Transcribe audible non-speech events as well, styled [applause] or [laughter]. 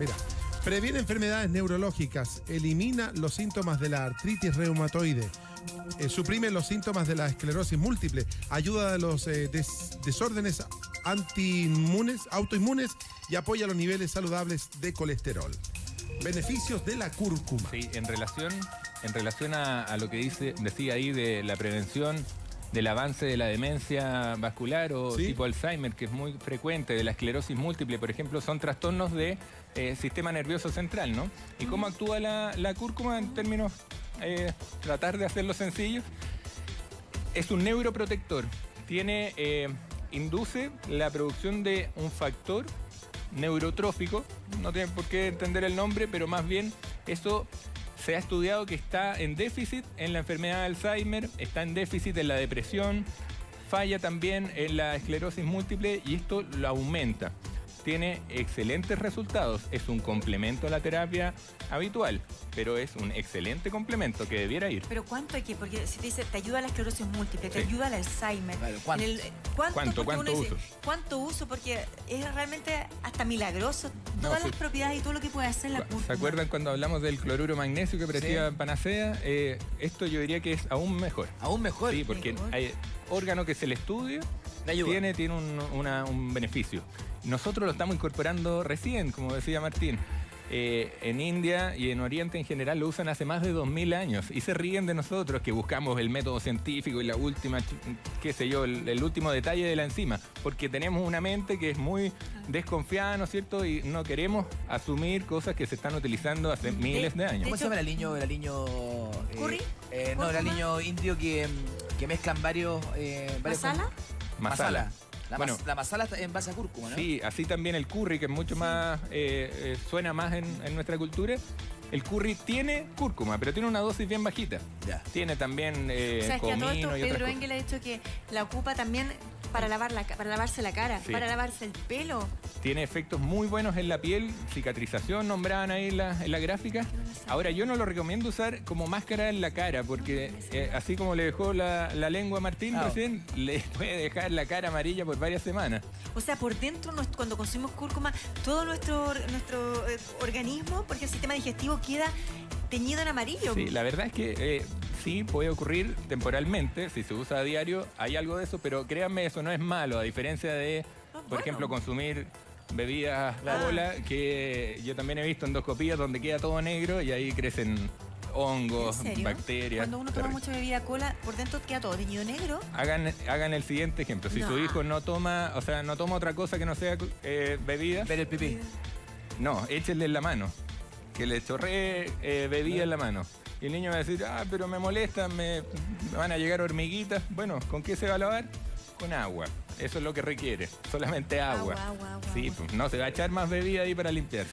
Mira, previene enfermedades neurológicas, elimina los síntomas de la artritis reumatoide, eh, suprime los síntomas de la esclerosis múltiple, ayuda a los eh, des- desórdenes antiinmunes, autoinmunes y apoya los niveles saludables de colesterol. Beneficios de la cúrcuma. Sí, en relación, en relación a, a lo que dice, decía ahí de la prevención del avance de la demencia vascular o Sí. tipo Alzheimer, que es muy frecuente, de la esclerosis múltiple, por ejemplo, son trastornos de eh, sistema nervioso central, ¿no? ¿Y cómo actúa la, la cúrcuma en términos, eh, tratar de hacerlo sencillo? Es un neuroprotector. Tiene, eh, induce la producción de un factor neurotrófico. No tienen por qué entender el nombre, pero más bien eso se ha estudiado que está en déficit en la enfermedad de Alzheimer, está en déficit en la depresión, falla también en la esclerosis múltiple y esto lo aumenta. Tiene excelentes resultados. Es un complemento a la terapia habitual, pero es un excelente complemento que debiera ir. Pero ¿cuánto hay que? Porque si te dice, te ayuda a la esclerosis múltiple, te Sí. ayuda al Alzheimer. Claro, ¿cuánto? El- ¿Cuánto, ¿Cuánto? ¿Cuánto dice, uso? ¿Cuánto uso? Porque es realmente hasta milagroso todas sí. las propiedades y todo lo que puede hacer la cúrcuma. ¿Se acuerdan cuando hablamos del cloruro magnesio que parecía Sí. panacea? Eh, esto yo diría que es aún mejor. Aún mejor. Sí, porque Mejor. hay órgano que se le estudia ayuda. tiene, tiene un, una- un beneficio. Nosotros lo estamos incorporando recién, como decía Martín. Eh, en India y en Oriente en general lo usan hace más de 2000 años y se ríen de nosotros que buscamos el método científico y la última, ch- qué sé yo, el, el último detalle de la enzima, porque tenemos una mente que es muy desconfiada, ¿no es cierto? Y no queremos asumir cosas que se están utilizando hace miles de años. ¿Cómo se llama el aliño? El aliño eh, ¿Curry? eh, no, el aliño indio que, que mezclan varios. Eh, varios ¿Masala? Masala. La, Bueno. mas- la masala está en base a cúrcuma, ¿no? Sí, así también el curry, que es mucho más, eh, eh, suena más en, en nuestra cultura. El curry tiene cúrcuma, pero tiene una dosis bien bajita. Ya. Tiene también eh, O sea, es que a todo esto Pedro. Engel ha dicho que la ocupa también para, lavar la, para lavarse la cara, Sí. para lavarse el pelo. Tiene efectos muy buenos en la piel, cicatrización nombraban ahí en la, en la gráfica. Ahora, yo no lo recomiendo usar como máscara en la cara, porque eh, así como le dejó la, la lengua a Martín Claro. recién, le [laughs] puede dejar la cara amarilla por varias semanas. O sea, por dentro, cuando consumimos cúrcuma, todo nuestro, nuestro eh, organismo, porque el sistema digestivo queda teñido en amarillo. Sí, la verdad es que eh, sí puede ocurrir temporalmente, si se usa a diario, hay algo de eso, pero créanme, eso no es malo, a diferencia de, Ah, por bueno. ejemplo, consumir bebidas Claro. cola, que yo también he visto endoscopías donde queda todo negro y ahí crecen hongos, ¿En serio? bacterias. Cuando uno toma terrible. mucha bebida cola, por dentro queda todo teñido negro. Hagan, hagan el siguiente ejemplo. Si su hijo no toma, o sea, no toma otra cosa que no sea eh, bebida, Ver el pipí. no, échenle en la mano. Que le chorree eh, bebida en la mano. Y el niño va a decir, ah, pero me molesta, me, me van a llegar hormiguitas. Bueno, ¿con qué se va a lavar? Con agua. Eso es lo que requiere. Solamente agua. Agua, agua, agua, Sí, pues, no se va a echar más bebida ahí para limpiar.